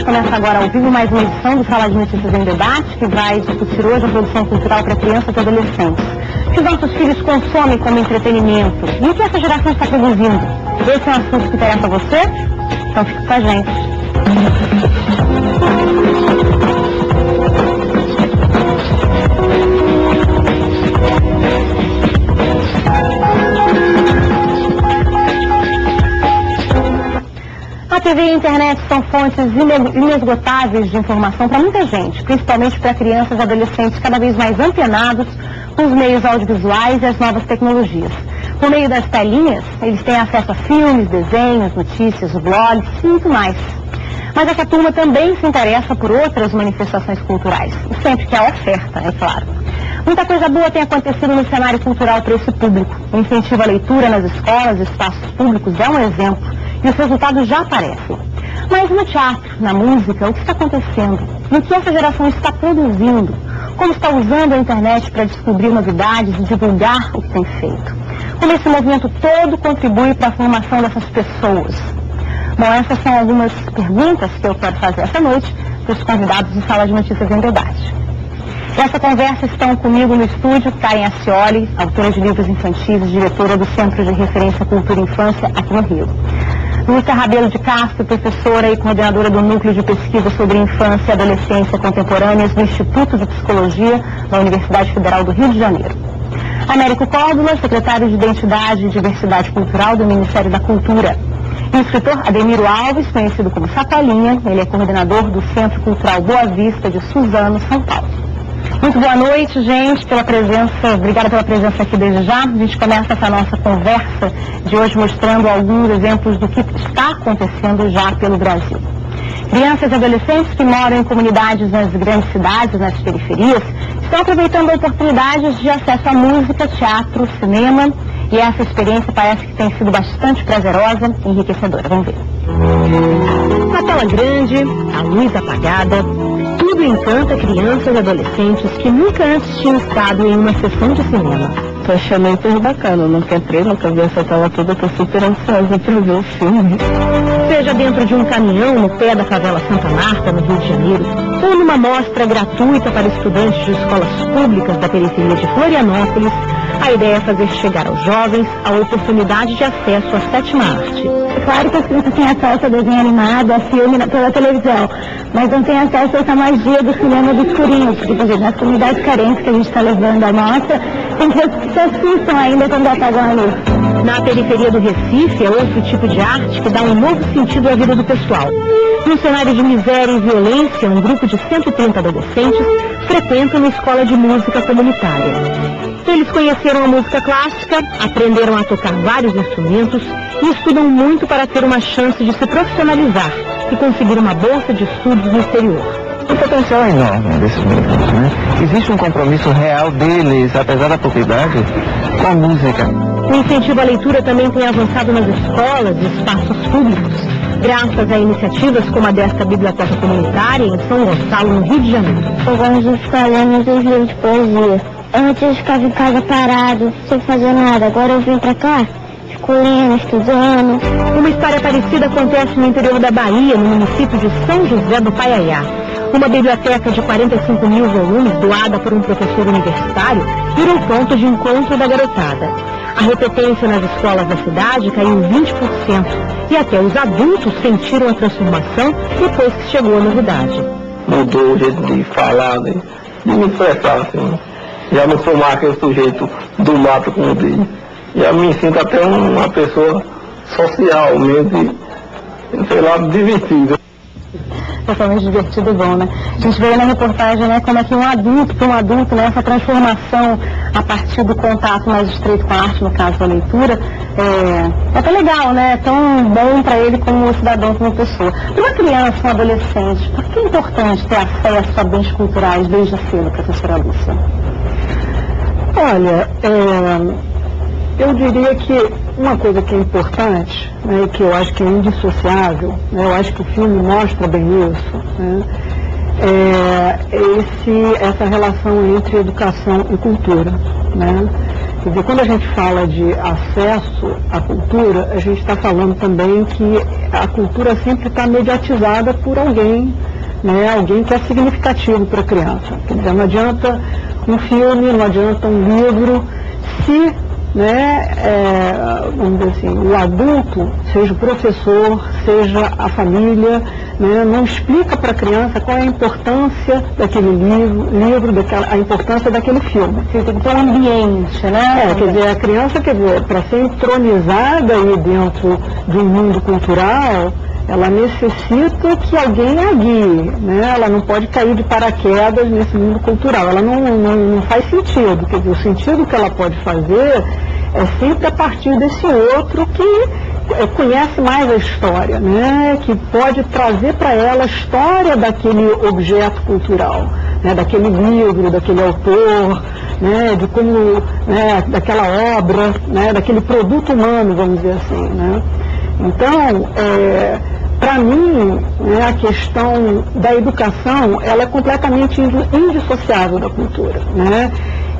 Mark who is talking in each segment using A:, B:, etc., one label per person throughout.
A: gente começa agora ao vivo mais uma edição do Sala de Notícias em Debate, que vai discutir hoje a produção cultural para crianças e adolescentes. O que os nossos filhos consomem como entretenimento e o que essa geração está produzindo. Esse é um assunto que interessa a você? Então fique com a gente. TV e a internet são fontes inesgotáveis de informação para muita gente, principalmente para crianças e adolescentes cada vez mais antenados com os meios audiovisuais e as novas tecnologias. Por meio das telinhas, eles têm acesso a filmes, desenhos, notícias, blogs e muito mais. Mas essa turma também se interessa por outras manifestações culturais, sempre que há oferta, é claro. Muita coisa boa tem acontecido no cenário cultural para esse público. O incentivo à leitura nas escolas e espaços públicos é um exemplo e os resultados já aparecem. Mas no teatro, na música, o que está acontecendo? E o que essa geração está produzindo? Como está usando a internet para descobrir novidades e divulgar o que tem feito? Como esse movimento todo contribui para a formação dessas pessoas? Bom, essas são algumas perguntas que eu quero fazer essa noite para os convidados do Sala de Notícias em Debate. Nessa conversa estão comigo no estúdio Karen Ascioli, autora de livros infantis e diretora do Centro de Referência Cultura e Infância aqui no Rio. Lúcia Rabelo de Castro, professora e coordenadora do Núcleo de Pesquisa sobre Infância e Adolescência Contemporâneas do Instituto de Psicologia da Universidade Federal do Rio de Janeiro. Américo Córdula, secretário de Identidade e Diversidade Cultural do Ministério da Cultura. E o escritor Ademiro Alves, conhecido como Sacolinha, ele é coordenador do Centro Cultural Boa Vista de Suzano, São Paulo. Muito boa noite, gente, pela presença, obrigada pela presença aqui desde já. A gente começa essa nossa conversa de hoje mostrando alguns exemplos do que está acontecendo já pelo Brasil. Crianças e adolescentes que moram em comunidades nas grandes cidades, nas periferias, estão aproveitando oportunidades de acesso à música, teatro, cinema, e essa experiência parece que tem sido bastante prazerosa e enriquecedora. Vamos ver. Na tela grande, a luz apagada, tudo encanta crianças e adolescentes que nunca antes tinham estado em uma sessão de cinema.
B: Tô achando super bacana, nunca entrei, nunca vi essa tela toda, tô super ansiosa pra ver o filme.
A: Seja dentro de um caminhão no pé da favela Santa Marta, no Rio de Janeiro, ou numa mostra gratuita para estudantes de escolas públicas da periferia de Florianópolis, a ideia é fazer chegar aos jovens a oportunidade de acesso à sétima arte.
C: É claro que as crianças têm acesso a desenho animado, a filme pela televisão, mas não têm acesso a essa magia do cinema do escurinho, porque, por exemplo, nas comunidades carentes que a gente está levando a nossa, tem que se assustam ainda quando apagam a luz.
A: Na periferia do Recife é outro tipo de arte que dá um novo sentido à vida do pessoal. Num cenário de miséria e violência, um grupo de 130 adolescentes frequenta uma escola de música comunitária. Eles conheceram a música clássica, aprenderam a tocar vários instrumentos e estudam muito para ter uma chance de se profissionalizar e conseguir uma bolsa de estudos no exterior.
D: O potencial é enorme desses meninos, né? Existe um compromisso real deles, apesar da pouca idade, com a música.
A: O incentivo à leitura também tem avançado nas escolas e espaços públicos, graças a iniciativas como a desta biblioteca comunitária em São Gonçalo, no Rio de Janeiro.
C: Eu gosto de ficar lendo os livros de poesia. Antes eu ficava em casa parado, sem fazer nada. Agora eu vim pra cá, fico lendo, estudando.
A: Uma história parecida acontece no interior da Bahia, no município de São José do Paiaiá. Uma biblioteca de 45 mil volumes, doada por um professor universitário, virou ponto de encontro da garotada. A repetência nas escolas da cidade caiu 20% e até os adultos sentiram a transformação depois que chegou a novidade.
E: Mudou o jeito de falar, de, de me expressar, assim. Já não sou mais aquele sujeito do mato como diz. Já me sinto até uma pessoa social mesmo, e, sei lá, divertida
A: totalmente divertido e bom, né? A gente vê na reportagem, né, como é que um adulto, para um adulto, né, essa transformação a partir do contato mais estreito com a arte, no caso da leitura, é, é tão legal, né? É tão bom para ele como cidadão, como pessoa. Para uma criança, um adolescente, por que é importante ter acesso a bens culturais desde cedo, professora Lúcia?
B: Olha, é, eu diria que uma coisa que é importante, né, que eu acho que é indissociável, né, eu acho que o filme mostra bem isso, né, é esse, essa relação entre educação e cultura. Né? Quer dizer, quando a gente fala de acesso à cultura, a gente está falando também que a cultura sempre está mediatizada por alguém, né, alguém que é significativo para a criança. Quer dizer, não adianta um filme, não adianta um livro, se né, é, vamos dizer assim, o adulto, seja o professor, seja a família, né, não explica para a criança qual é a importância daquele livro, livro daquela, a importância daquele filme.
A: Você tem que ter um ambiente, né?
B: É, quer dizer, a criança, quer dizer, para ser entronizada aí dentro de um mundo cultural, ela necessita que alguém a guie, né? Ela não pode cair de paraquedas nesse mundo cultural. Ela não, não, não faz sentido. Quer dizer, o sentido que ela pode fazer é sempre a partir desse outro que é, conhece mais a história, né? que pode trazer para ela a história daquele objeto cultural, né? daquele livro, daquele autor, né? de como, né? daquela obra, né? daquele produto humano, vamos dizer assim. Né? Então, é, para mim, né, a questão da educação, ela é completamente indissociável da cultura. Né?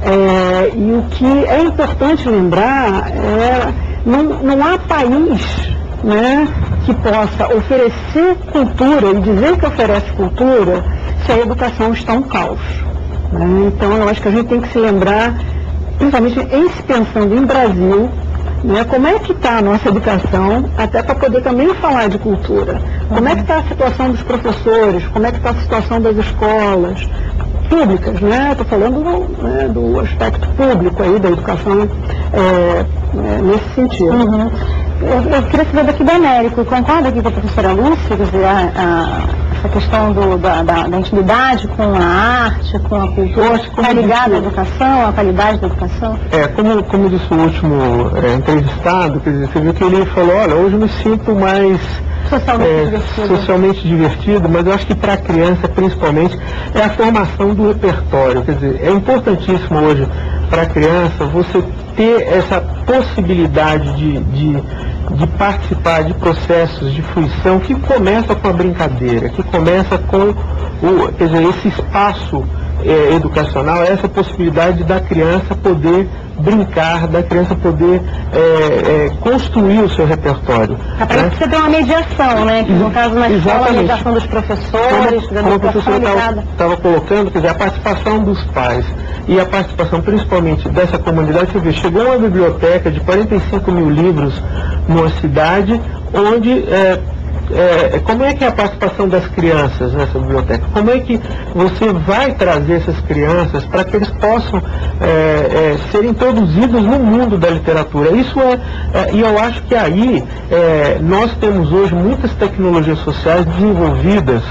B: É, e o que é importante lembrar é não, não há país né, que possa oferecer cultura e dizer que oferece cultura se a educação está um caos. Né? Então eu acho que a gente tem que se lembrar, principalmente em se pensando em Brasil, né? Como é que está a nossa educação, até para poder também falar de cultura? Como é que está a situação dos professores? Como é que está a situação das escolas públicas, né? Estou falando do, né, do, aspecto público aí da educação é, é, nesse sentido.
A: Uhum. Eu, eu, queria saber daqui do Américo, concorda aqui com a professora Lúcia, quer dizer, a, a essa questão do, da, da, da, intimidade com a arte, com a cultura, está ligada à educação, à qualidade da educação?
F: É, como, como disse o último é, entrevistado, quer dizer, você viu que ele falou, olha, hoje eu me sinto mais
A: socialmente, é, divertido.
F: socialmente divertido, mas eu acho que para a criança, principalmente, é a formação do repertório. Quer dizer, é importantíssimo hoje para a criança você ter essa possibilidade de, de de participar de processos de fruição que começa com a brincadeira, que começa com o, quer dizer, esse espaço é, educacional, essa possibilidade da criança poder brincar, da criança poder é, é, construir o seu repertório.
A: É para né? você ter uma mediação, né? Que no caso na escola, a mediação dos professores, como, da como a professora
F: estava colocando, quer dizer, a participação dos pais e a participação principalmente dessa comunidade, você vê, chegou uma biblioteca de 45 mil livros numa cidade onde é, é, como é que é a participação das crianças nessa biblioteca? Como é que você vai trazer essas crianças para que eles possam é, é, ser introduzidos no mundo da literatura? Isso é, é e eu acho que aí é, nós temos hoje muitas tecnologias sociais desenvolvidas,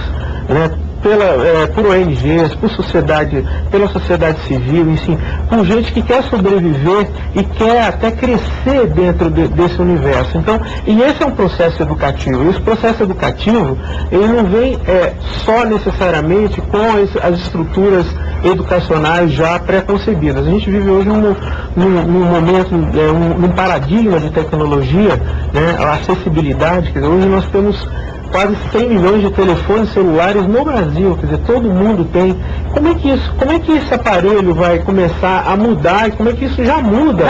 F: né, pela, é, por ONGs, por sociedade, pela sociedade civil, enfim, com gente que quer sobreviver e quer até crescer dentro de, desse universo. Então, e esse é um processo educativo. E esse processo educativo, ele não vem é, só necessariamente com as, as estruturas educacionais já pré-concebidas. A gente vive hoje num, num, num momento, é, um, num paradigma de tecnologia, né, a acessibilidade, dizer, hoje nós temos quase 100 milhões de telefones celulares no Brasil, quer dizer, todo mundo tem. Como é que isso, como é que esse aparelho vai começar a mudar? E como é que isso já muda